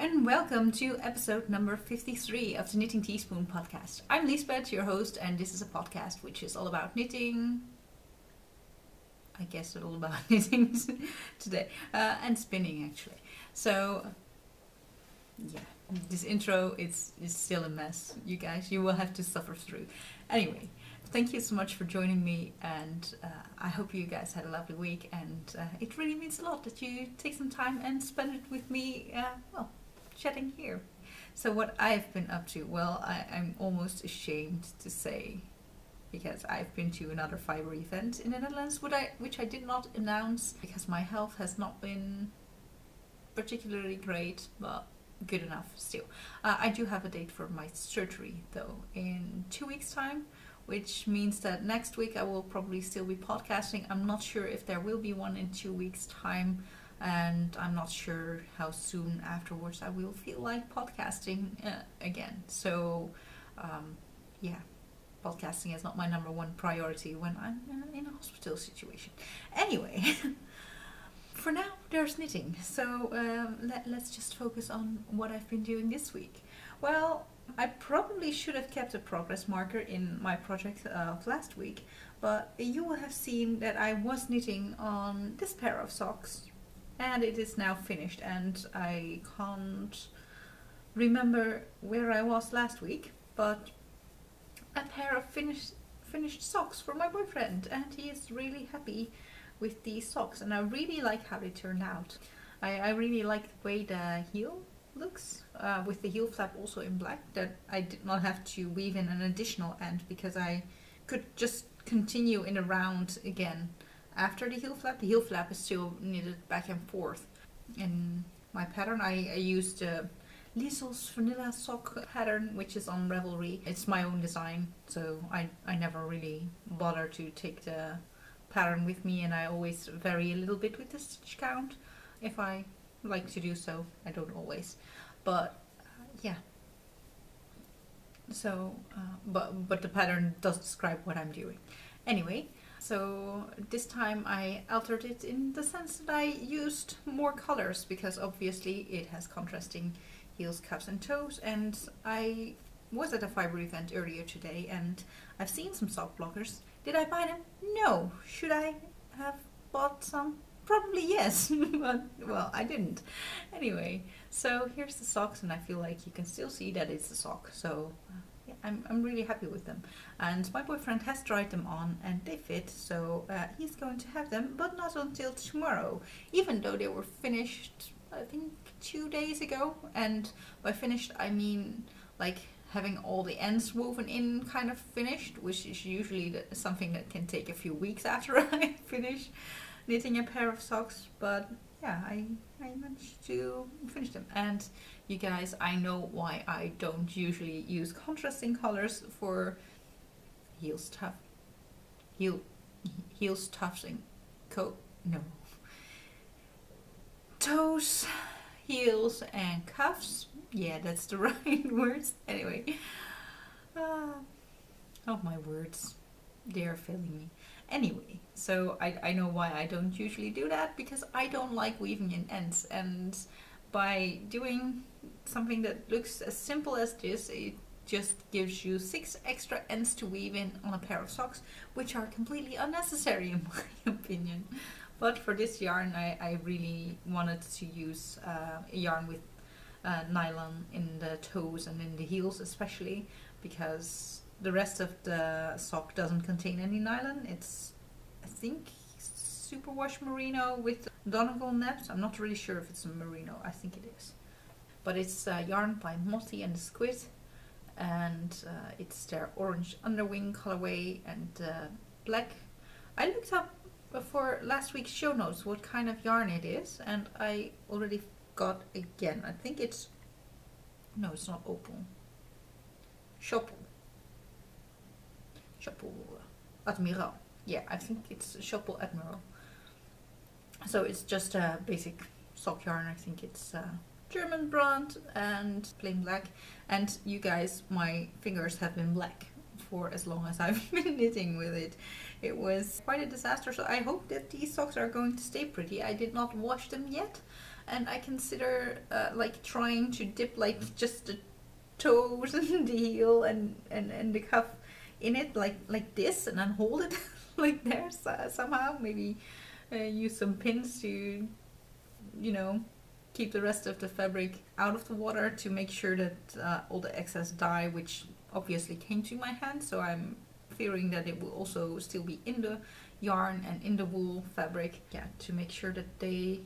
and welcome to episode number 53 of the Knitting Teaspoon podcast. I'm Liesbeth, your host, and this is a podcast which is all about knitting. I guess all about knitting today, uh, and spinning actually. So, yeah, this intro is, is still a mess, you guys. You will have to suffer through. Anyway, thank you so much for joining me, and uh, I hope you guys had a lovely week. And uh, it really means a lot that you take some time and spend it with me. Uh, well, chatting here. So what I've been up to? Well, I, I'm almost ashamed to say, because I've been to another fiber event in the Netherlands, which I which I did not announce because my health has not been particularly great, but good enough still. Uh, I do have a date for my surgery though in two weeks time which means that next week I will probably still be podcasting. I'm not sure if there will be one in two weeks' time, and I'm not sure how soon afterwards I will feel like podcasting uh, again. So, um, yeah, podcasting is not my number one priority when I'm uh, in a hospital situation. Anyway. for now, there's knitting, so um, let, let's just focus on what I've been doing this week. Well, I probably should have kept a progress marker in my project of last week, but you will have seen that I was knitting on this pair of socks and it is now finished and I can't remember where I was last week, but a pair of finished finished socks for my boyfriend and he is really happy with these socks and I really like how they turned out. I, I really like the way the heel looks uh, with the heel flap also in black that I did not have to weave in an additional end because I could just continue in a round again after the heel flap. The heel flap is still knitted back and forth. In my pattern I, I used uh, Liezl's vanilla sock pattern which is on Ravelry. It's my own design so I, I never really bother to take the pattern with me and I always vary a little bit with the stitch count if I like to do so. I don't always, but uh, yeah. So, uh, but but the pattern does describe what I'm doing. Anyway, so this time I altered it in the sense that I used more colors because obviously it has contrasting heels, cuffs, and toes. And I was at a fiber event earlier today and I've seen some sock blockers. Did I buy them? No. Should I have bought some? Probably yes, but well, I didn't. Anyway, so here's the socks, and I feel like you can still see that it's a sock. So I'm, I'm really happy with them. And my boyfriend has tried them on, and they fit, so uh, he's going to have them, but not until tomorrow, even though they were finished, I think, two days ago. And by finished, I mean like having all the ends woven in kind of finished, which is usually something that can take a few weeks after I finish knitting a pair of socks, but yeah, I, I managed to finish them. And you guys, I know why I don't usually use contrasting colors for heel stuff. Heel, heel stuffs and coat, no. Toes, heels and cuffs. Yeah, that's the right words. Anyway. Uh, oh my words. They are failing me. Anyway, so I, I know why I don't usually do that because I don't like weaving in ends and by doing something that looks as simple as this it just gives you six extra ends to weave in on a pair of socks which are completely unnecessary in my opinion but for this yarn I, I really wanted to use uh, a yarn with uh, nylon in the toes and in the heels especially because the rest of the sock doesn't contain any nylon. It's, I think, superwash merino with Donegal neps. I'm not really sure if it's a merino. I think it is. But it's uh, yarn by Mothy and Squid. And uh, it's their orange underwing colorway and uh, black. I looked up for last week's show notes what kind of yarn it is. And I already got again. I think it's... No, it's not opal. Schoppel. Schoppel Admiral. Yeah, I think it's Schoppel Admiral. So it's just a basic sock yarn. I think it's a German brand and plain black. And you guys, my fingers have been black for as long as I've been knitting with it. It was quite a disaster, so I hope that these socks are going to stay pretty. I did not wash them yet, and I consider uh, like trying to dip like just the toes and the heel and, and, and the cuff in it like like this and then hold it like there so, somehow maybe uh, use some pins to you know keep the rest of the fabric out of the water to make sure that uh, all the excess dye which obviously came to my hand so I'm fearing that it will also still be in the yarn and in the wool fabric yeah to make sure that they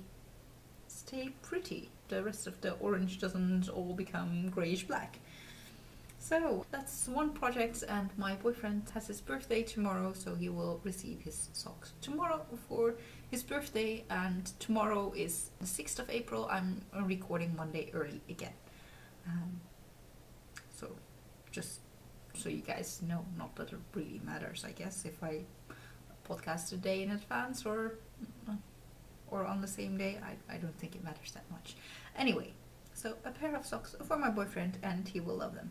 stay pretty. The rest of the orange doesn't all become grayish black so that's one project and my boyfriend has his birthday tomorrow so he will receive his socks tomorrow for his birthday and tomorrow is the 6th of April. I'm recording Monday early again. Um, so just so you guys know, not that it really matters I guess if I podcast a day in advance or or on the same day. I, I don't think it matters that much. Anyway, so a pair of socks for my boyfriend and he will love them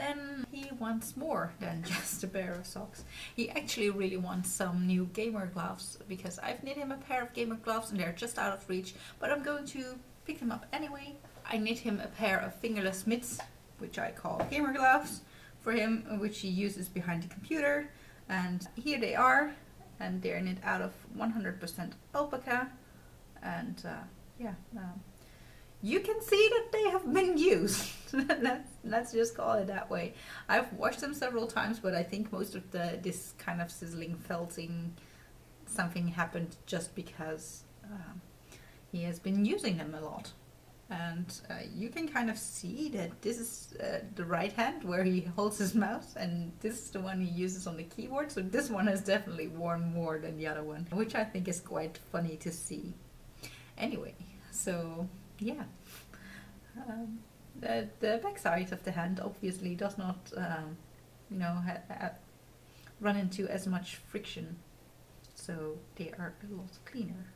then he wants more than just a pair of socks. He actually really wants some new gamer gloves because I've knit him a pair of gamer gloves and they're just out of reach, but I'm going to pick them up anyway. I knit him a pair of fingerless mitts, which I call gamer gloves, for him, which he uses behind the computer. And here they are, and they're knit out of 100% alpaca. And uh, yeah, um, you can see that they have been used. let's, just call it that way. I've washed them several times, but I think most of the this kind of sizzling, felting, something happened just because um, he has been using them a lot. And uh, you can kind of see that this is uh, the right hand where he holds his mouse, and this is the one he uses on the keyboard. So this one has definitely worn more than the other one, which I think is quite funny to see. Anyway, so yeah. Um, the, the back side of the hand obviously does not, um, you know, run into as much friction, so they are a lot cleaner.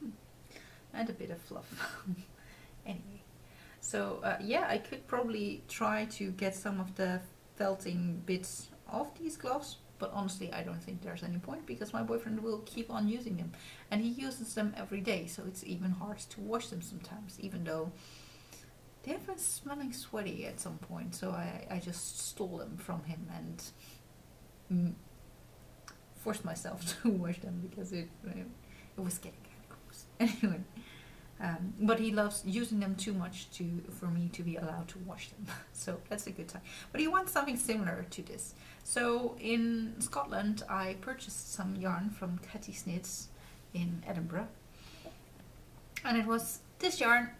Hmm. And a bit of fluff. anyway, so uh, yeah, I could probably try to get some of the felting bits off these gloves, but honestly I don't think there's any point because my boyfriend will keep on using them. And he uses them every day so it's even hard to wash them sometimes even though they have been smelling sweaty at some point. So I, I just stole them from him and mm, forced myself to wash them because it, it was getting kind of gross. Anyway um, but he loves using them too much to for me to be allowed to wash them. so that's a good time. But he wants something similar to this. So in Scotland, I purchased some yarn from Kathy's Knits in Edinburgh. And it was this yarn,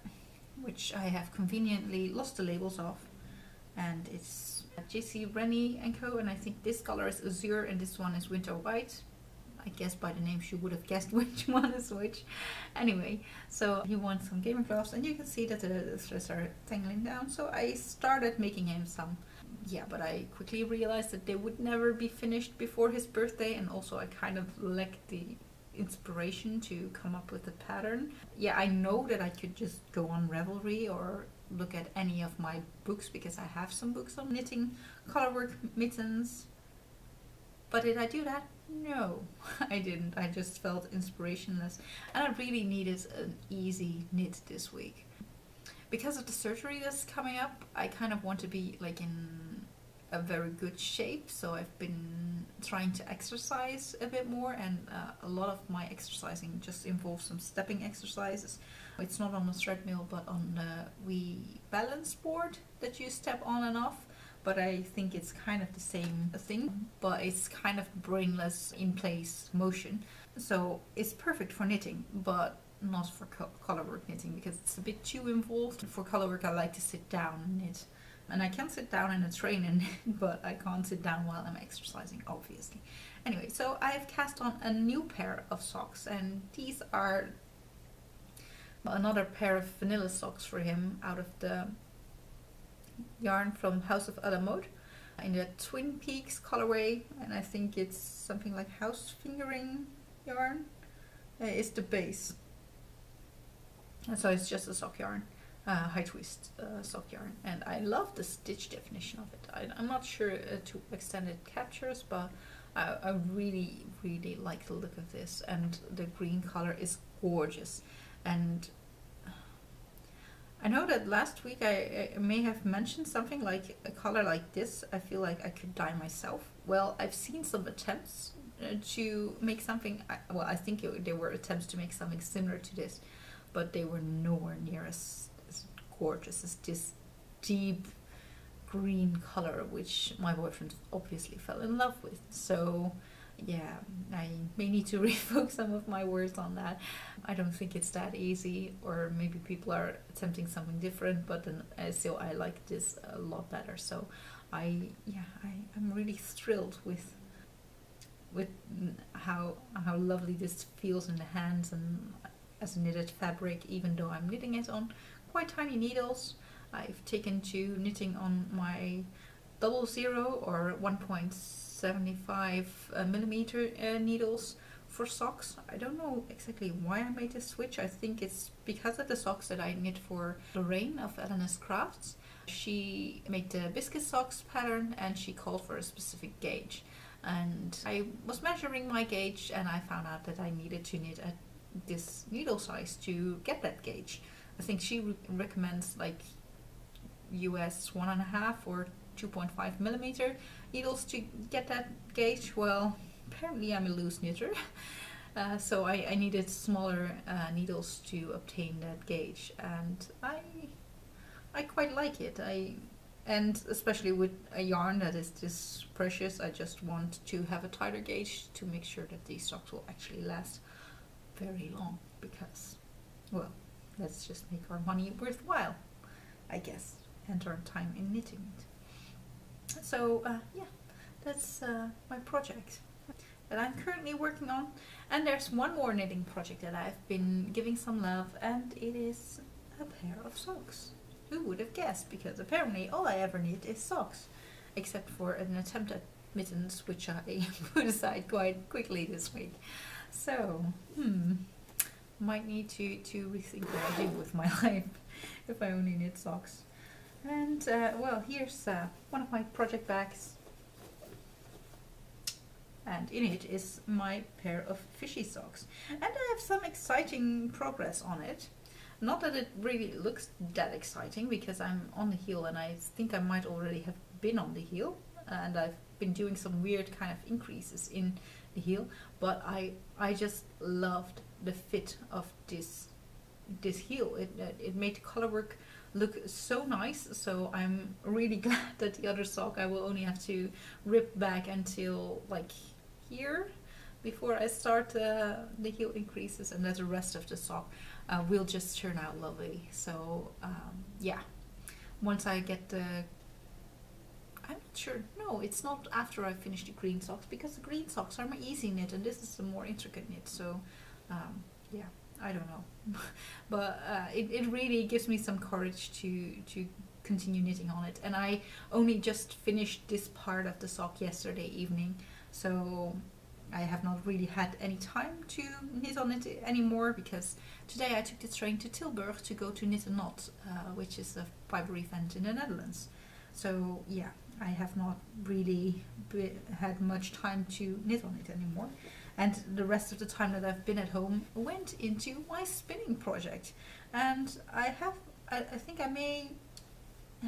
which I have conveniently lost the labels of. And it's JC Rennie & Co. And I think this color is Azure and this one is Winter White. I guess by the name she would have guessed which one is which. Anyway, so he wants some gaming gloves and you can see that the, threads are tangling down. So I started making him some. Yeah, but I quickly realized that they would never be finished before his birthday and also I kind of lacked the inspiration to come up with a pattern. Yeah, I know that I could just go on Ravelry or look at any of my books because I have some books on knitting, colorwork, mittens. But did I do that? No, I didn't. I just felt inspirationless and I really needed an easy knit this week. Because of the surgery that's coming up, I kind of want to be like in a very good shape so I've been trying to exercise a bit more and uh, a lot of my exercising just involves some stepping exercises. It's not on the treadmill but on the Wii balance board that you step on and off but I think it's kind of the same thing, but it's kind of brainless in place motion. So it's perfect for knitting, but not for co- colorwork knitting because it's a bit too involved. For colorwork, I like to sit down and knit. And I can sit down in a train and knit, but I can't sit down while I'm exercising, obviously. Anyway, so I've cast on a new pair of socks, and these are another pair of vanilla socks for him out of the yarn from House of A La Mode in the Twin Peaks colorway and I think it's something like house fingering yarn. Uh, is the base. And so it's just a sock yarn uh, high twist uh, sock yarn. And I love the stitch definition of it. I, am not sure uh, to extend it captures but I, I really really like the look of this. And the green color is gorgeous. And I know that last week I, I may have mentioned something like a color like this. I feel like I could dye myself. Well, I've seen some attempts uh, to make something. Well, I think it, there were attempts to make something similar to this, but they were nowhere near as, as gorgeous as this deep green color, which my boyfriend obviously fell in love with. So yeah, I may need to revoke some of my words on that. I don't think it's that easy, or maybe people are attempting something different, but then uh, still I like this a lot better. So I, yeah, I, I'm really thrilled with with how how lovely this feels in the hands and as a knitted fabric, even though I'm knitting it on quite tiny needles. I've taken to knitting on my double zero or 1.75 uh, millimeter uh, needles for socks. I don't know exactly why I made this switch. I think it's because of the socks that I knit for Lorraine of L&S Crafts. She made the biscuit socks pattern and she called for a specific gauge. And I was measuring my gauge and I found out that I needed to knit at this needle size to get that gauge. I think she re recommends like US one and a half or 2.5 millimeter needles to get that gauge. Well, apparently I'm a loose knitter. Uh, so I, I needed smaller uh, needles to obtain that gauge and I I quite like it. I and especially with a yarn that is this precious I just want to have a tighter gauge to make sure that these socks will actually last very long because well let's just make our money worthwhile I guess and our time in knitting it. So uh, yeah that's uh, my project that I'm currently working on. And there's one more knitting project that I've been giving some love and it is a pair of socks. Who would have guessed? Because apparently all I ever knit is socks. Except for an attempt at mittens which I put aside quite quickly this week. So, hmm, might need to, to rethink what I do with my life if I only knit socks. And uh, well, here's uh, one of my project bags and in it is my pair of fishy socks. And I have some exciting progress on it. Not that it really looks that exciting because I'm on the heel and I think I might already have been on the heel and I've been doing some weird kind of increases in the heel but I I just loved the fit of this this heel it, it made the color work look so nice so I'm really glad that the other sock I will only have to rip back until like here before I start uh, the heel increases and that the rest of the sock uh, will just turn out lovely. So um, yeah. Once I get the I'm not sure no it's not after I finish the green socks because the green socks are my easy knit and this is a more intricate knit so um, yeah I don't know but uh, it, it really gives me some courage to to continue knitting on it and I only just finished this part of the sock yesterday evening so I have not really had any time to knit on it anymore because today I took the train to Tilburg to go to Knit a Knot, uh, which is a fiber event in the Netherlands. So yeah, I have not really had much time to knit on it anymore. And the rest of the time that I've been at home went into my spinning project. And I have, I, I think I may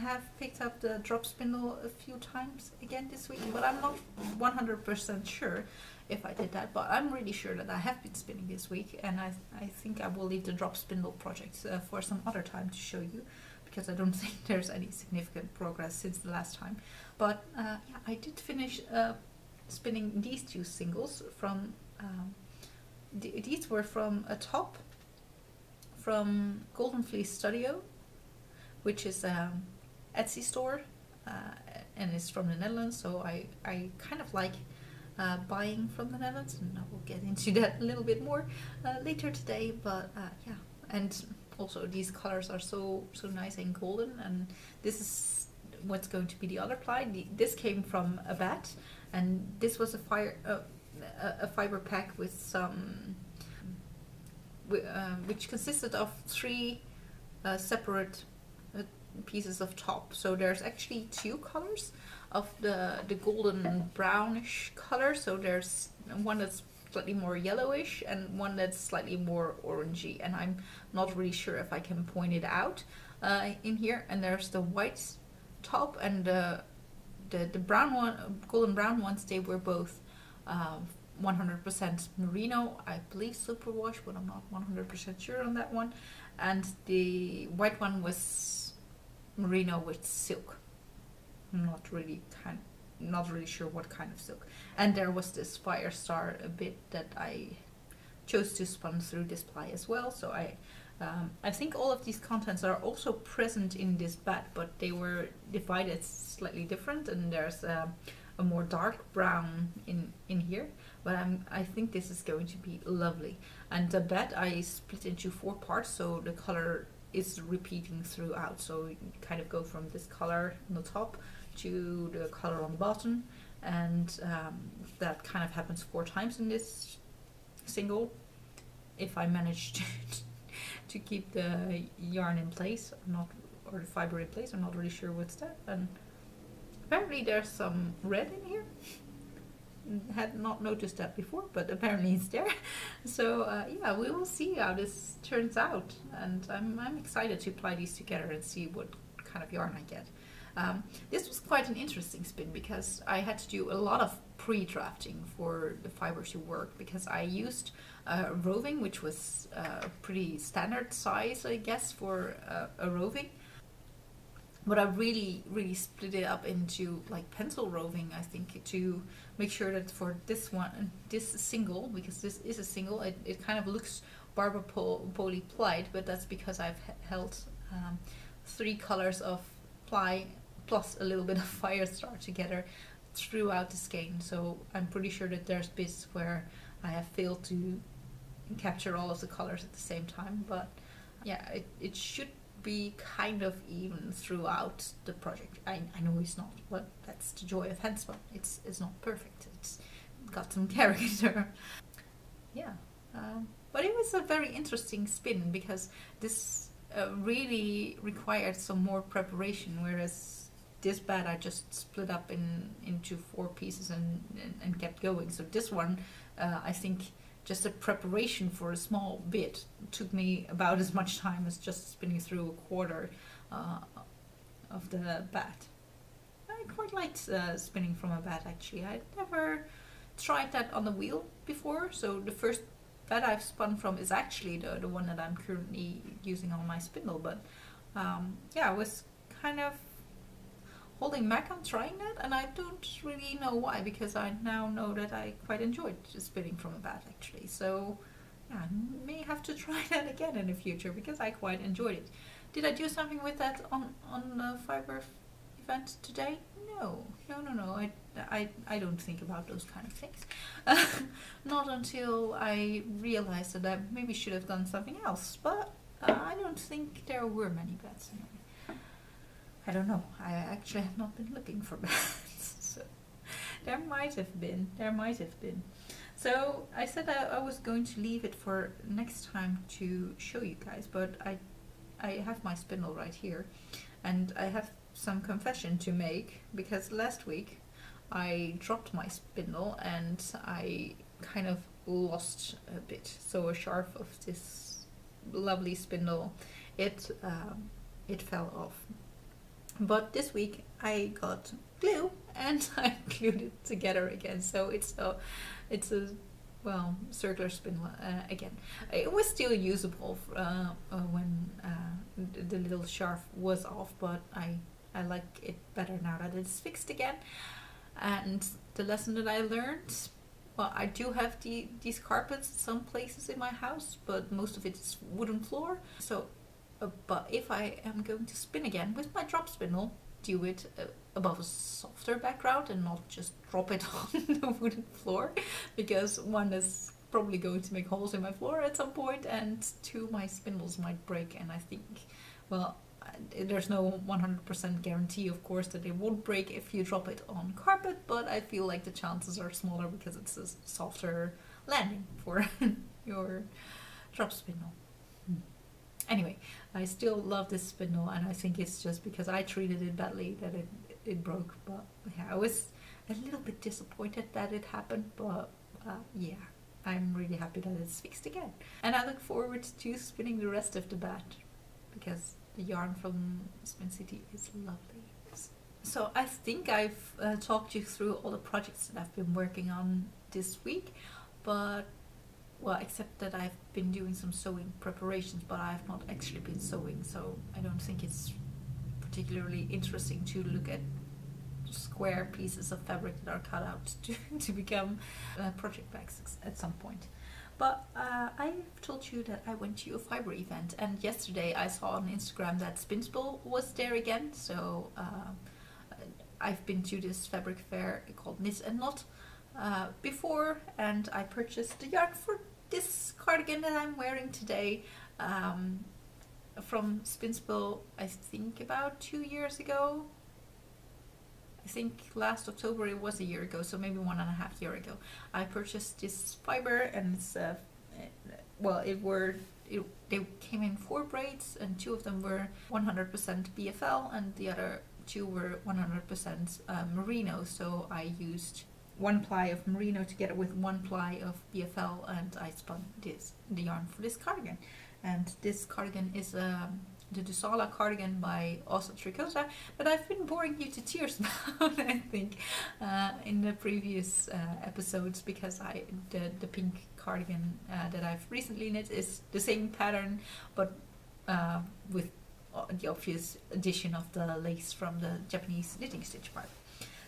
have picked up the drop spindle a few times again this week, but I'm not 100% sure if I did that. But I'm really sure that I have been spinning this week, and I, I think I will leave the drop spindle project uh, for some other time to show you, because I don't think there's any significant progress since the last time. But uh, yeah, I did finish uh, spinning these two singles from, um, th these were from a top from Golden Fleece Studio, which is um, Etsy store uh, and it's from the Netherlands so I, I kind of like uh, buying from the Netherlands and I will get into that a little bit more uh, later today but uh, yeah. And also these colors are so so nice and golden and this is what's going to be the other ply. The, this came from a bat and this was a fire uh, a, fiber pack with some uh, which consisted of three separate pieces of top. So there's actually two colors of the, the golden brownish color. So there's one that's slightly more yellowish and one that's slightly more orangey and I'm not really sure if I can point it out uh, in here and there's the white top and the the, the brown one golden brown ones they were both 100% um, merino I believe superwash but I'm not 100% sure on that one. And the white one was merino with silk. Not really kind not really sure what kind of silk. And there was this fire star a bit that I chose to spun through this ply as well. So I um, I think all of these contents are also present in this bat but they were divided slightly different. And there's a, a more dark brown in in here but I'm, I think this is going to be lovely. And the bed I split into four parts so the color is repeating throughout. So you kind of go from this color on the top to the color on the bottom and um, that kind of happens four times in this single if I manage to, to keep the yarn in place. I'm not or the fiber in place. I'm not really sure what's that and apparently there's some red in here. Had not noticed that before but apparently it's there. So uh, yeah we will see how this turns out and I'm, I'm excited to apply these together and see what kind of yarn I get. Um, this was quite an interesting spin because I had to do a lot of pre-drafting for the fibers to work because I used uh, roving which was uh, pretty standard size I guess for uh, a roving but I really really split it up into like pencil roving I think to make sure that for this one this single because this is a single it, it kind of looks barber poly plied but that's because I've held um, three colors of ply plus a little bit of fire star together throughout the skein. So I'm pretty sure that there's bits where I have failed to capture all of the colors at the same time. But yeah, it, it should be kind of even throughout the project. I, I know it's not, but that's the joy of handspun. It's, it's not perfect. It's got some character. yeah. Um, but it was a very interesting spin because this uh, really required some more preparation, whereas this bat I just split up in into four pieces and, and, and kept going. So this one, uh, I think just a preparation for a small bit took me about as much time as just spinning through a quarter uh, of the bat. I quite liked uh, spinning from a bat actually. I'd never tried that on the wheel before, so the first bat I've spun from is actually the, the one that I'm currently using on my spindle, but um, yeah, I was kind of holding back on trying that and I don't really know why because I now know that I quite enjoyed spinning from a bat actually so yeah, I may have to try that again in the future because I quite enjoyed it. Did I do something with that on, on the fiber event today? No, no, no, no. I, I, I don't think about those kind of things. not until I realized that I maybe should have done something else. But uh, I don't think there were many bats. In I don't know. I actually have not been looking for bats. so there might have been. There might have been. So I said I, I was going to leave it for next time to show you guys, but I I have my spindle right here and I have some confession to make because last week I dropped my spindle and I kind of lost a bit. So a shaft of this lovely spindle, it um, it fell off but this week I got glue and I glued it together again. So it's a, it's a well circular spindle uh, again. It was still usable uh, uh, when uh, the little shaft was off, but I I like it better now that it's fixed again. And the lesson that I learned. Well, I do have the, these carpets in some places in my house, but most of it is wooden floor. So but if I am going to spin again with my drop spindle, do it uh, above a softer background and not just drop it on the wooden floor because one is probably going to make holes in my floor at some point and two my spindles might break and I think well there's no 100% guarantee of course that it won't break if you drop it on carpet but I feel like the chances are smaller because it's a softer landing for your drop spindle. Anyway, I still love this spindle and I think it's just because I treated it badly that it, it broke. But yeah, I was a little bit disappointed that it happened, but uh, yeah, I'm really happy that it's fixed again. And I look forward to spinning the rest of the batch because the yarn from Spin City is lovely. So I think I've uh, talked you through all the projects that I've been working on this week, but well, except that I've been doing some sewing preparations, but I've not actually been sewing, so I don't think it's particularly interesting to look at square pieces of fabric that are cut out to, to become uh, project bags at some point. But uh, I've told you that I went to a fiber event, and yesterday I saw on Instagram that Spinspul was there again. So uh, I've been to this fabric fair called Knit and Knot uh, before, and I purchased the yarn for this cardigan that I'm wearing today um, from Spinspul, I think about two years ago. I think last October it was a year ago, so maybe one and a half year ago. I purchased this fiber and it's, uh, well, it were it, they came in four braids and two of them were 100% BFL and the other two were 100% uh, merino. So I used one ply of merino together with one ply of BFL and I spun this the yarn for this cardigan. And this cardigan is um, the Dusala cardigan by Åsa Tricosa but I've been boring you to tears about I think uh, in the previous uh, episodes because I the, the pink cardigan uh, that I've recently knit is the same pattern but uh, with the obvious addition of the lace from the Japanese knitting stitch part.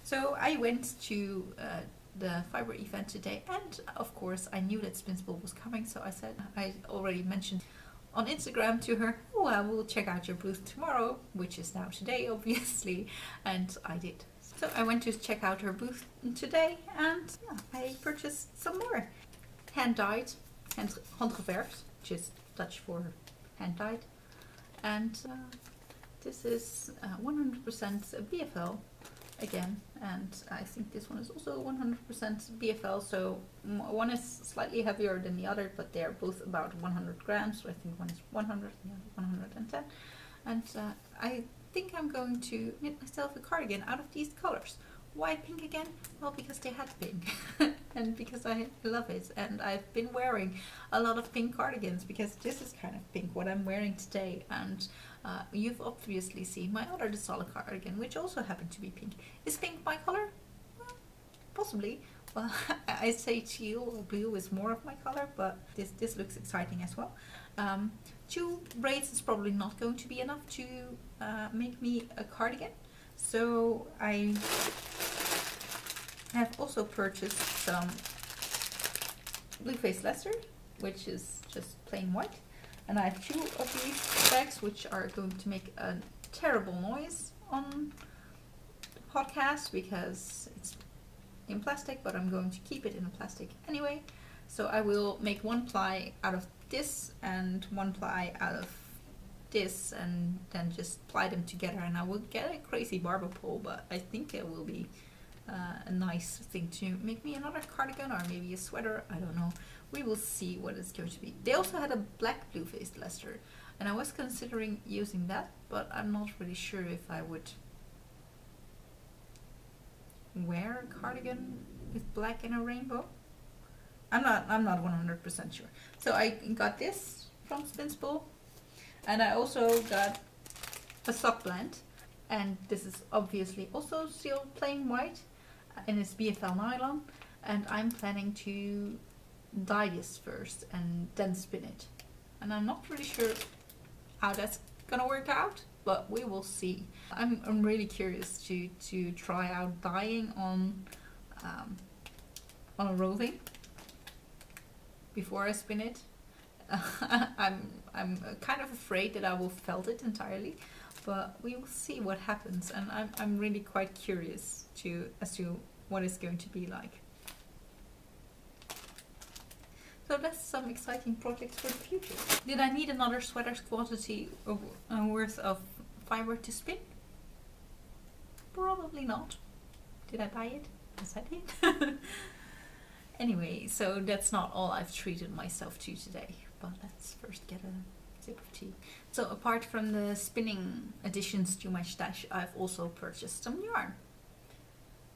So I went to uh, the fiber event today and of course I knew that Spinspul was coming so I said I already mentioned on Instagram to her oh I will check out your booth tomorrow which is now today obviously and I did. So I went to check out her booth today and yeah, I purchased some more hand dyed hand handgeverfd which is Dutch for hand dyed and uh, this is 100% uh, BFL again and I think this one is also 100% BFL so one is slightly heavier than the other but they're both about 100 grams so I think one is 100 and the other 110 and uh, I think I'm going to knit myself a cardigan out of these colors why pink again? Well, because they had pink and because I love it and I've been wearing a lot of pink cardigans because this is kind of pink what I'm wearing today and uh, you've obviously seen my other Dusala cardigan which also happened to be pink. Is pink my color? Well, possibly. Well, I say teal or blue is more of my color but this, this looks exciting as well. Um, two braids is probably not going to be enough to uh, make me a cardigan so I have also purchased some Blue Face Leicester, which is just plain white. And I have two of these bags, which are going to make a terrible noise on the podcast because it's in plastic, but I'm going to keep it in plastic anyway. So I will make one ply out of this and one ply out of this and then just ply them together. And I will get a crazy barber pole but I think it will be uh, a nice thing to make me another cardigan or maybe a sweater. I don't know we will see what it's going to be. They also had a black blue faced Leicester and I was considering using that but I'm not really sure if I would wear a cardigan with black and a rainbow. I'm not I'm not 100% sure. So I got this from Spinspul and I also got a sock blend and this is obviously also still plain white and it's BFL nylon and I'm planning to dye this first and then spin it and I'm not really sure how that's gonna work out but we will see. I'm, I'm really curious to to try out dyeing on um, on a roving before I spin it. I'm I'm kind of afraid that I will felt it entirely, but we will see what happens, and I'm I'm really quite curious to as to what it's going to be like. So that's some exciting projects for the future. Did I need another sweater's quantity of, uh, worth of fiber to spin? Probably not. Did I buy it? Yes, I did. anyway, so that's not all I've treated myself to today but let's first get a sip of tea. So apart from the spinning additions to my stash, I've also purchased some yarn.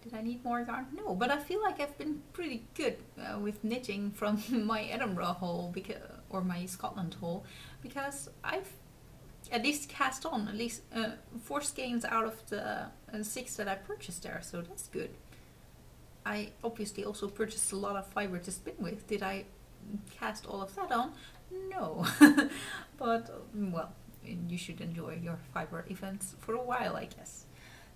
Did I need more yarn? No, but I feel like I've been pretty good uh, with knitting from my Edinburgh haul because, or my Scotland haul because I've at least cast on at least uh, four skeins out of the uh, six that I purchased there, so that's good. I obviously also purchased a lot of fiber to spin with. Did I cast all of that on? No, but well, you should enjoy your fiber events for a while, I guess.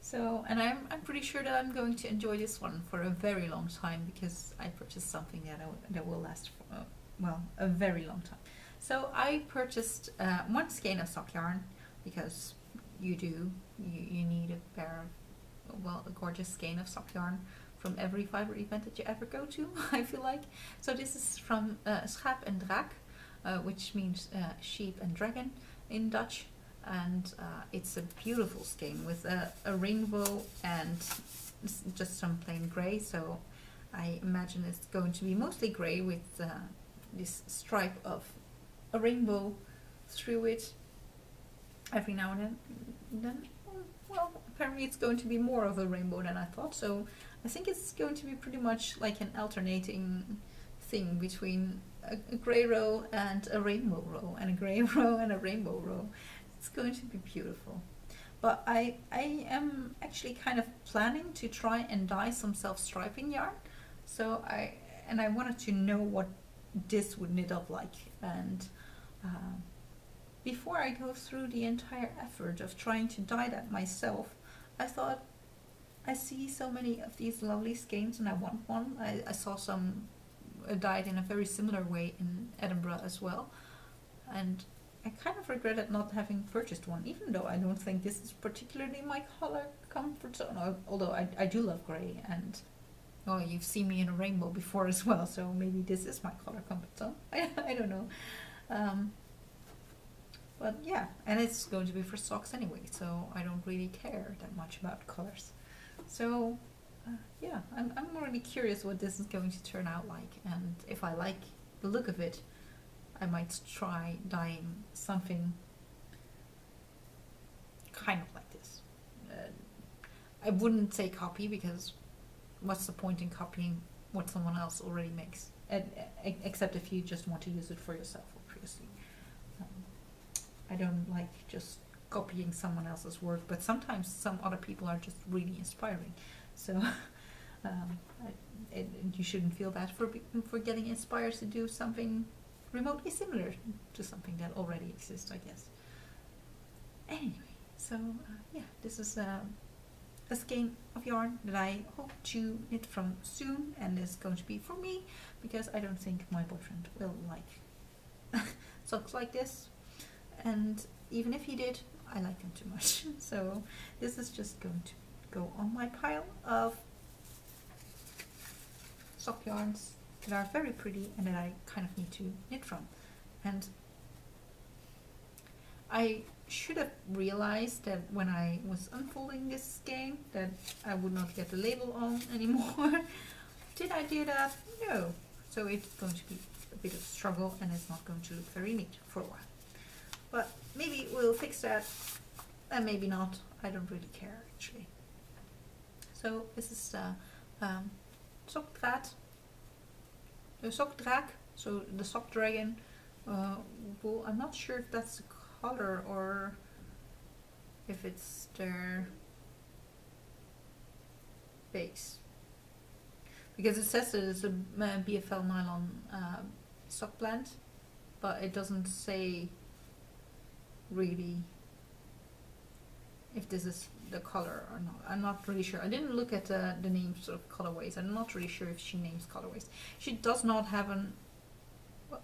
So, and I'm, I'm pretty sure that I'm going to enjoy this one for a very long time because I purchased something that, I, that will last for, uh, well, a very long time. So I purchased uh, one skein of sock yarn because you do, you, you need a pair of, well, a gorgeous skein of sock yarn from every fiber event that you ever go to, I feel like. So this is from uh, Schaap en Draak, uh, which means uh, sheep and dragon in Dutch and uh, it's a beautiful skein with a, a, rainbow and just some plain grey so I imagine it's going to be mostly grey with uh, this stripe of a rainbow through it every now and then, well apparently it's going to be more of a rainbow than I thought. So I think it's going to be pretty much like an alternating thing between a, a grey row and a rainbow row and a grey row and a rainbow row it's going to be beautiful. But I, I am actually kind of planning to try and dye some self-striping yarn. So I, and I wanted to know what this would knit up like. And uh, before I go through the entire effort of trying to dye that myself, I thought I see so many of these lovely skeins and I want one. I, I saw some uh, dyed in a very similar way in Edinburgh as well. And I kind of regretted not having purchased one, even though I don't think this is particularly my color comfort zone. Although I, I do love grey, and oh, you've seen me in a rainbow before as well, so maybe this is my color comfort zone. I, I don't know. Um, but yeah, and it's going to be for socks anyway, so I don't really care that much about colors. So uh, yeah, I'm, I'm really curious what this is going to turn out like, and if I like the look of it, I might try dyeing something kind of like this. Uh, I wouldn't say copy because what's the point in copying what someone else already makes? except if you just want to use it for yourself, obviously. Um, I don't like just copying someone else's work, but sometimes some other people are just really inspiring. So um, I, you shouldn't feel bad for for getting inspired to do something remotely similar to something that already exists, I guess. Anyway, so uh, yeah, this is uh, a skein of yarn that I hope to knit from soon and is going to be for me because I don't think my boyfriend will like socks like this. And even if he did I like them too much. So this is just going to go on my pile of sock yarns that are very pretty and that I kind of need to knit from. And I should have realized that when I was unfolding this skein that I would not get the label on anymore. Did I do that? No. So it's going to be a bit of a struggle and it's not going to look very neat for a while. But maybe we'll fix that and maybe not. I don't really care actually. So this is uh, um, Sockdraad the sock drag, so the sock dragon uh, wool. I'm not sure if that's the color or if it's their base. Because it says that it's a BFL nylon uh, sock blend, but it doesn't say really if this is the color or not. I'm not really sure. I didn't look at uh, the names of colorways. I'm not really sure if she names colorways. She does not have an... Well,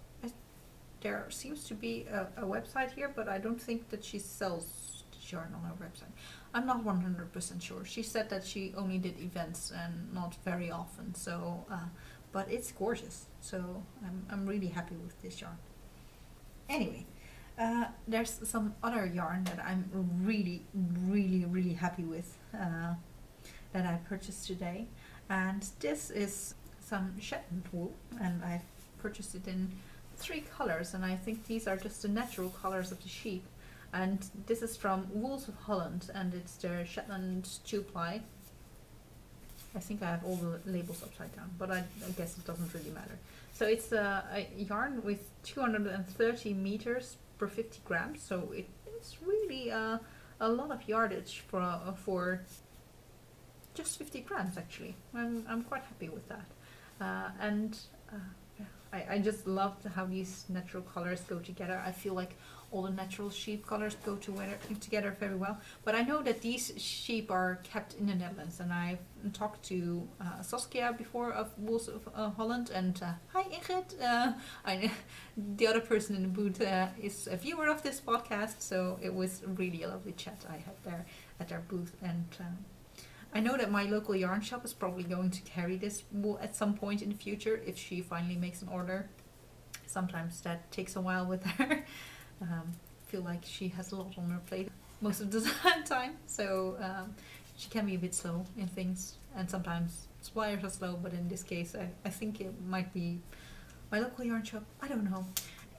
there seems to be a, a, website here, but I don't think that she sells the yarn on her website. I'm not 100% sure. She said that she only did events and not very often, so... Uh, but it's gorgeous, so I'm, I'm really happy with this yarn. Anyway, uh, there's some other yarn that I'm really, really, really happy with uh, that I purchased today. And this is some Shetland wool, and I've purchased it in three colors, and I think these are just the natural colors of the sheep. And this is from Wools of Holland, and it's their Shetland two ply. I think I have all the labels upside down, but I, I guess it doesn't really matter. So it's a, a yarn with 230 meters per 50 grams, so it, it's really a, a lot of yardage for uh, for just 50 grams actually. I'm, I'm quite happy with that. Uh, and uh, I, I just love how these natural colors go together. I feel like all the natural sheep colors go together, together very well. But I know that these sheep are kept in the Netherlands, and I've talked to uh, Saskia before of Wools of uh, Holland, and uh, hi Ingrid. Uh, I, the other person in the booth uh, is a viewer of this podcast, so it was really a lovely chat I had there at their booth, and. Um, I know that my local yarn shop is probably going to carry this wool at some point in the future if she finally makes an order. Sometimes that takes a while with her. um, feel like she has a lot on her plate most of the time, so um, she can be a bit slow in things, and sometimes suppliers are slow. But in this case, I, I think it might be my local yarn shop. I don't know.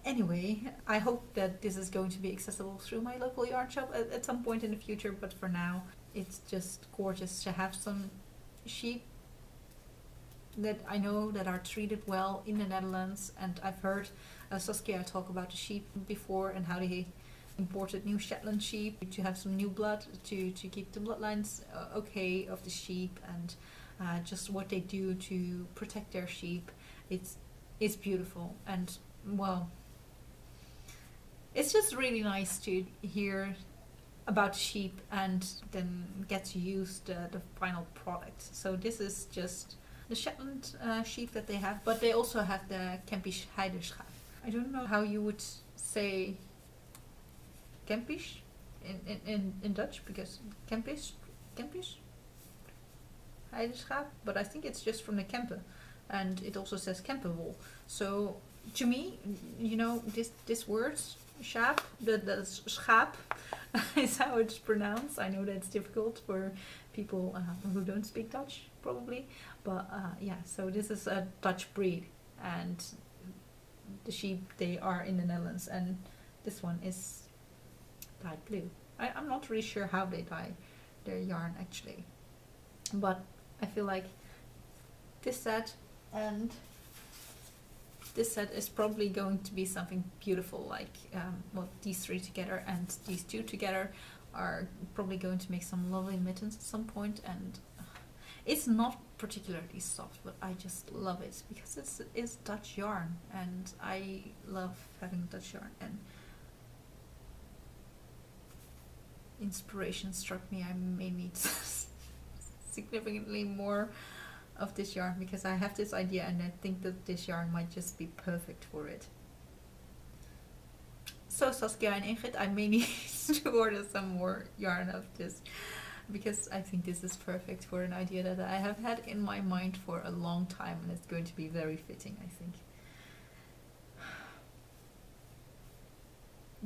Anyway, I hope that this is going to be accessible through my local yarn shop at, at some point in the future. But for now, it's just gorgeous to have some sheep that I know that are treated well in the Netherlands, and I've heard uh, Saskia talk about the sheep before and how they imported new Shetland sheep to have some new blood to, to keep the bloodlines uh, okay of the sheep and uh, just what they do to protect their sheep. It's it's beautiful and well, it's just really nice to hear about sheep and then get to use the, the final product. So this is just the Shetland uh, sheep that they have, but they also have the Kempisch Heideschaap. I don't know how you would say Kempisch in, in, in, in Dutch because Kempisch, Kempisch Heideschaap, but I think it's just from the Kempe and it also says Kempe. So to me, you know, this this word, schaap, the, the schaap, is how it's pronounced. I know that's difficult for people uh, who don't speak Dutch, probably. But uh, yeah, so this is a Dutch breed, and the sheep they are in the Netherlands, and this one is dyed blue. I, I'm not really sure how they dye their yarn actually, but I feel like this set and this set is probably going to be something beautiful like um, well these three together and these two together are probably going to make some lovely mittens at some point and it's not particularly soft but I just love it because it's it's Dutch yarn and I love having Dutch yarn and inspiration struck me I may need significantly more of this yarn because I have this idea and I think that this yarn might just be perfect for it. So Saskia and Ingrid, I may need to order some more yarn of this because I think this is perfect for an idea that I have had in my mind for a long time and it's going to be very fitting I think.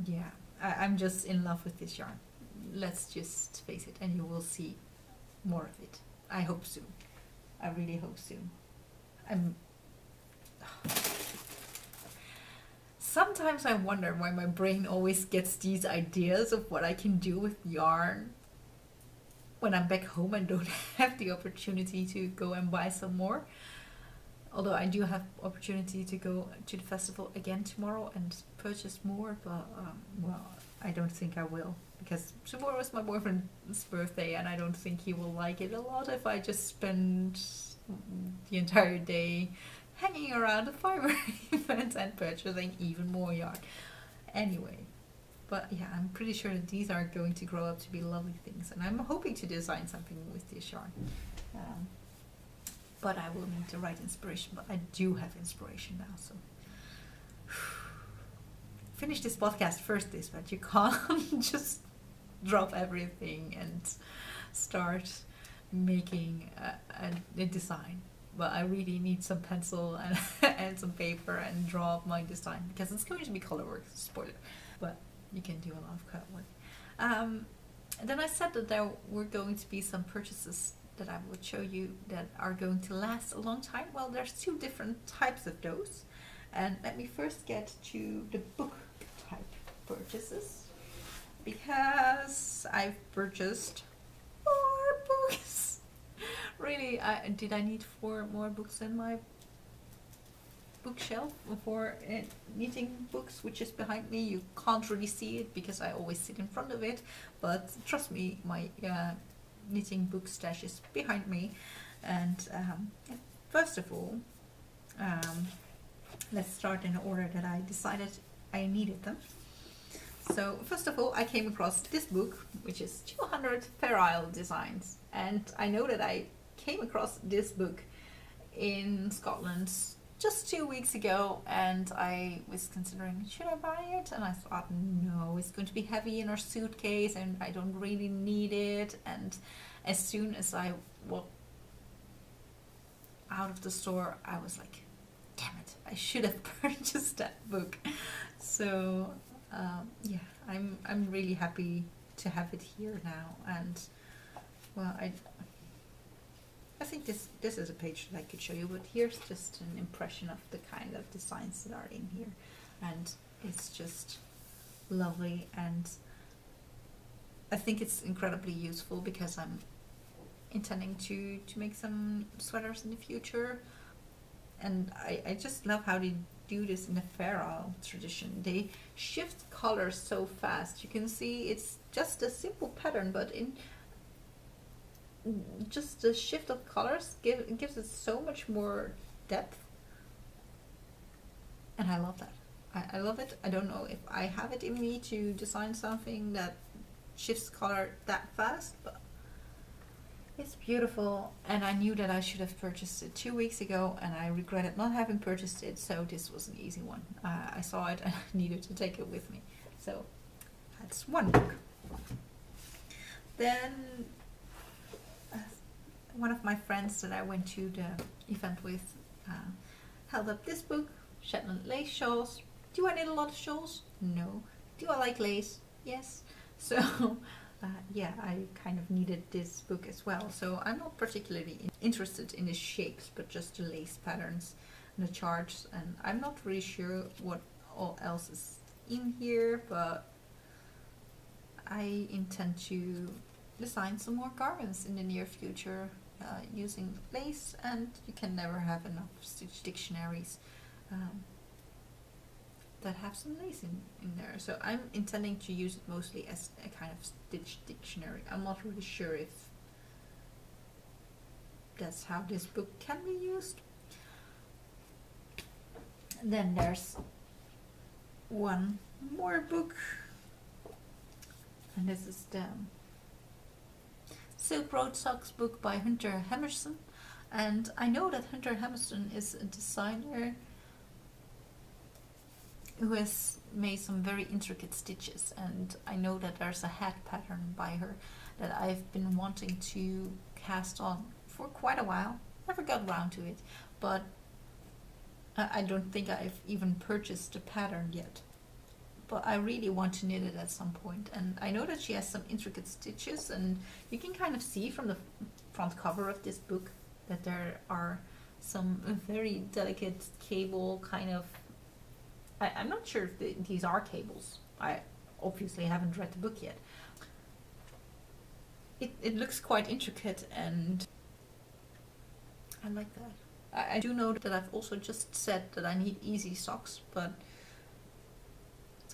Yeah, I, I'm just in love with this yarn. Let's just face it and you will see more of it. I hope soon. I really hope soon. I'm. Sometimes I wonder why my brain always gets these ideas of what I can do with yarn when I'm back home and don't have the opportunity to go and buy some more. Although I do have opportunity to go to the festival again tomorrow and purchase more, but um, well, I don't think I will because tomorrow is my boyfriend's birthday and I don't think he will like it a lot if I just spend the entire day hanging around the fiber event and purchasing even more yarn. Anyway, but yeah, I'm pretty sure that these are going to grow up to be lovely things and I'm hoping to design something with this yarn. Um, but I will need to write inspiration, but I do have inspiration now, so. Finish this podcast first this but you can't just drop everything and start making a, a, a, design. But I really need some pencil and, and some paper and draw up my design because it's going to be color work spoiler. But you can do a lot of cut work. Um, then I said that there were going to be some purchases that I would show you that are going to last a long time. Well there's two different types of those. And let me first get to the book type purchases because I've purchased four books. Really. I, did I need four more books in my bookshelf for knitting books, which is behind me. You can't really see it because I always sit in front of it, but trust me, my uh, knitting book stash is behind me. And um, first of all, um, let's start in order that I decided I needed them. So first of all, I came across this book, which is 200 Fair Isle Designs. And I know that I came across this book in Scotland just two weeks ago and I was considering should I buy it? And I thought no it's going to be heavy in our suitcase and I don't really need it. And as soon as I walked out of the store I was like damn it I should have purchased that book. So um, yeah I'm I'm really happy to have it here now. And well I I think this this is a page that I could show you, but here's just an impression of the kind of designs that are in here, and it's just lovely and I think it's incredibly useful because I'm intending to to make some sweaters in the future and I, I just love how they do this in the Isle tradition. They shift colors so fast. You can see it's just a simple pattern but in just the shift of colors give, gives it so much more depth. And I love that. I, I love it. I don't know if I have it in me to design something that shifts color that fast but it's beautiful. And I knew that I should have purchased it two weeks ago and I regretted not having purchased it so this was an easy one. Uh, I saw it and I needed to take it with me. So that's one book. Then one of my friends that I went to the event with uh, held up this book, Shetland Lace Shawls. Do I need a lot of shawls? No. Do I like lace? Yes. So uh, yeah, I kind of needed this book as well. So I'm not particularly interested in the shapes, but just the lace patterns and the charts. And I'm not really sure what all else is in here, but I intend to design some more garments in the near future uh, using lace and you can never have enough stitch dictionaries um, that have some lace in, in there. So I'm intending to use it mostly as a kind of stitch dictionary. I'm not really sure if that's how this book can be used. Then there's one more book and this is the Silk Road Socks book by Hunter Hammersen. And I know that Hunter Hammersen is a designer who has made some very intricate stitches and I know that there's a hat pattern by her that I've been wanting to cast on for quite a while. Never got around to it, but I don't think I've even purchased the pattern yet but I really want to knit it at some point. And I know that she has some intricate stitches and you can kind of see from the front cover of this book that there are some very delicate cable kind of, I, am not sure if the, these are cables. I obviously haven't read the book yet. It, it looks quite intricate and I like that. I, I do know that I've also just said that I need easy socks, but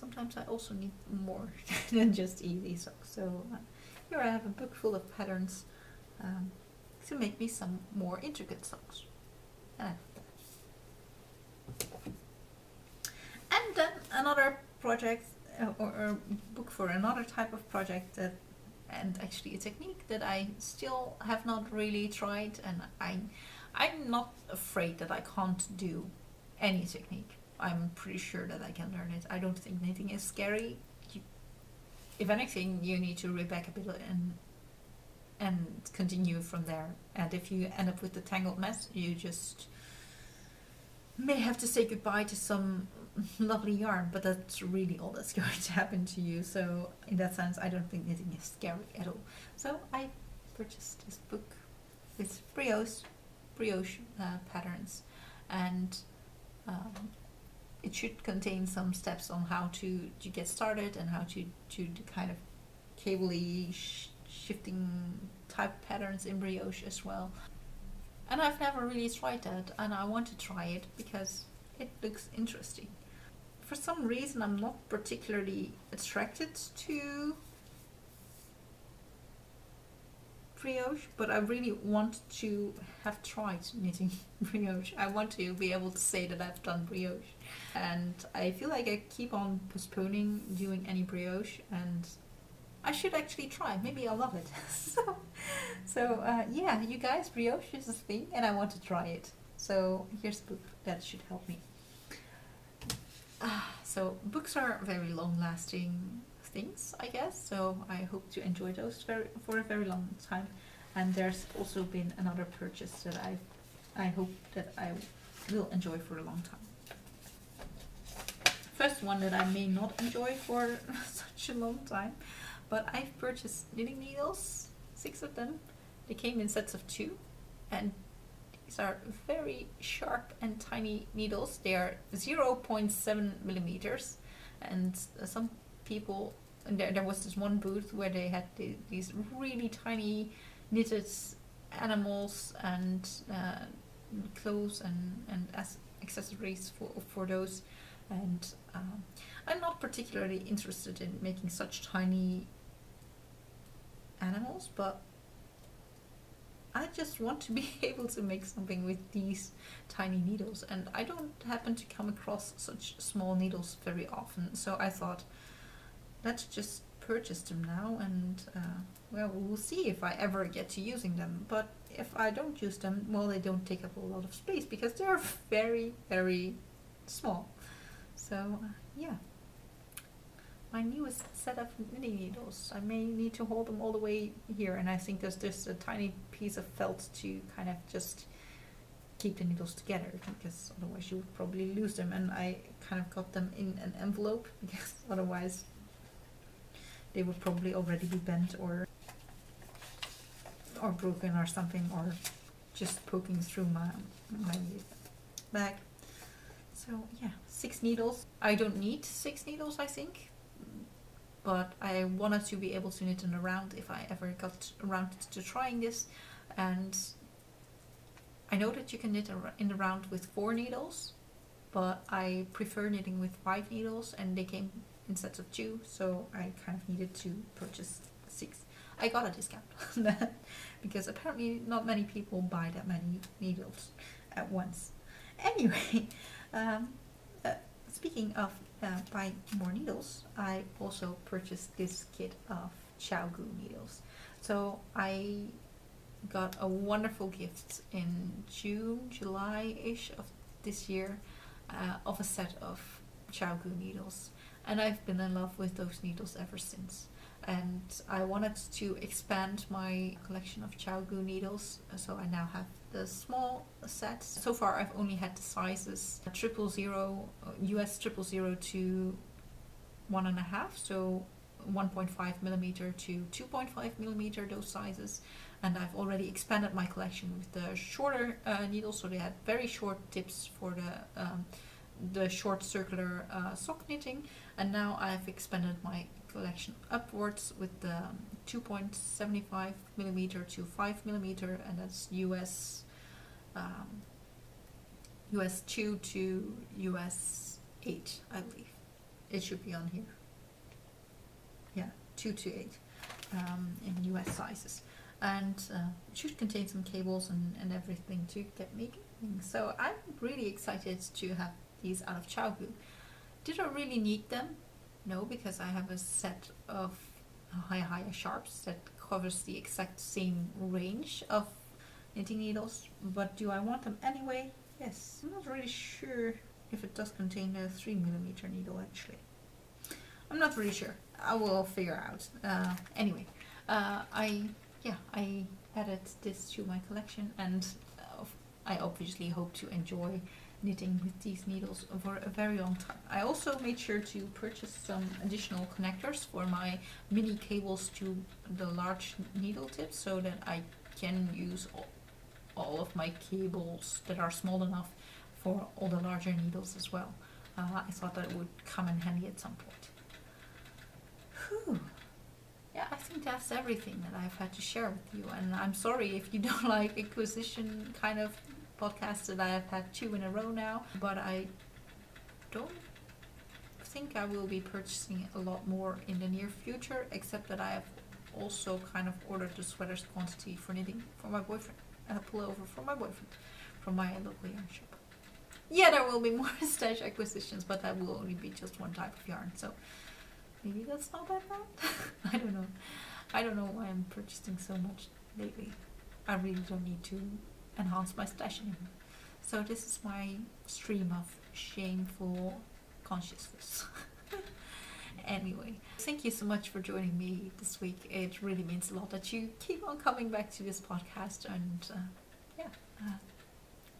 sometimes I also need more than just easy socks. So uh, here I have a book full of patterns um, to make me some more intricate socks. And, and then another project uh, or, or book for another type of project that and actually a technique that I still have not really tried and I I'm not afraid that I can't do any technique I'm pretty sure that I can learn it. I don't think knitting is scary. You, if anything, you need to read back a bit and and continue from there. And if you end up with a tangled mess, you just may have to say goodbye to some lovely yarn, but that's really all that's going to happen to you. So in that sense, I don't think knitting is scary at all. So I purchased this book with brioche, brioche uh, patterns and um, it should contain some steps on how to, to get started and how to, to kind of cable sh shifting type patterns in brioche as well. And I've never really tried that, and I want to try it because it looks interesting. For some reason, I'm not particularly attracted to brioche, but I really want to have tried knitting brioche. I want to be able to say that I've done brioche. And I feel like I keep on postponing doing any brioche and I should actually try. Maybe I'll love it. so, so uh, yeah, you guys, brioche is a thing and I want to try it. So here's a book that should help me. Uh, so books are very long lasting things, I guess. So I hope to enjoy those very, for a very long time. And there's also been another purchase that I, I hope that I will enjoy for a long time. First one that I may not enjoy for such a long time, but I've purchased knitting needles, six of them. They came in sets of two, and these are very sharp and tiny needles. They are 0.7 millimeters, and some people and there, there was this one booth where they had the, these really tiny knitted animals and uh, clothes and, and as accessories for, for those and um, I'm not particularly interested in making such tiny animals but I just want to be able to make something with these tiny needles and I don't happen to come across such small needles very often so I thought let's just purchase them now and uh, well we'll see if I ever get to using them. But if I don't use them well they don't take up a lot of space because they're very very small so uh, yeah my newest set of knitting needles I may need to hold them all the way here and I think there's just a tiny piece of felt to kind of just keep the needles together because otherwise you would probably lose them and I kind of got them in an envelope because otherwise they would probably already be bent or or broken or something or just poking through my my bag. So yeah, six needles. I don't need six needles, I think, but I wanted to be able to knit in a round if I ever got around to trying this, and I know that you can knit in the round with four needles, but I prefer knitting with five needles, and they came in sets of two, so I kind of needed to purchase six. I got a discount on that because apparently not many people buy that many needles at once. Anyway, um, uh, speaking of uh, buying more needles, I also purchased this kit of ChiaoGoo needles. So I got a wonderful gift in June, July-ish of this year uh, of a set of ChiaoGoo needles and I've been in love with those needles ever since and I wanted to expand my collection of ChiaoGoo needles so I now have the small set. So far I've only had the sizes triple zero, US triple zero to one and a half, so 1.5 millimeter to 2.5 millimeter, those sizes. And I've already expanded my collection with the shorter uh, needles, so they had very short tips for the um, the short circular uh, sock knitting and now I've expanded my collection upwards with the 2.75 millimeter to 5 millimeter and that's US um, US 2 to US 8 I believe it should be on here yeah 2 to 8 um, in US sizes and uh, it should contain some cables and, and everything to get me going so I'm really excited to have these out of ChiaoGoo. Did I really need them? No, because I have a set of HiyaHiya Sharps that covers the exact same range of knitting needles. But do I want them anyway? Yes. I'm not really sure if it does contain a 3mm needle actually. I'm not really sure. I will figure out. Uh, anyway, uh, I yeah I added this to my collection and uh, I obviously hope to enjoy knitting with these needles for a very long time. I also made sure to purchase some additional connectors for my mini cables to the large needle tips so that I can use all, all of my cables that are small enough for all the larger needles as well. Uh, I thought that would come in handy at some point. Whew. yeah, I think that's everything that I've had to share with you. And I'm sorry if you don't like acquisition kind of podcasts that I have had two in a row now, but I don't think I will be purchasing a lot more in the near future, except that I have also kind of ordered the sweaters quantity for knitting for my boyfriend and a pullover for my boyfriend from my local yarn shop. Yeah, there will be more stash acquisitions, but that will only be just one type of yarn, so maybe that's not that bad. I don't know. I don't know why I'm purchasing so much lately. I really don't need to enhance my stash anymore. So this is my stream of shameful consciousness. anyway, thank you so much for joining me this week. It really means a lot that you keep on coming back to this podcast and uh, yeah, uh,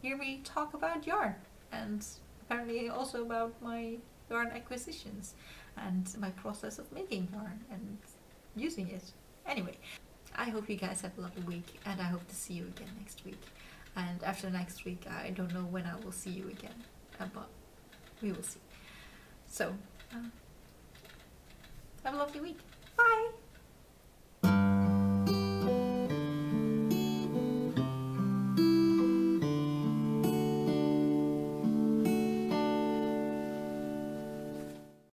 hear me talk about yarn and apparently also about my yarn acquisitions and my process of making yarn and using it. Anyway, I hope you guys have a lovely week and I hope to see you again next week. And after next week, I don't know when I will see you again, uh, but we will see. So, uh, have a lovely week. Bye!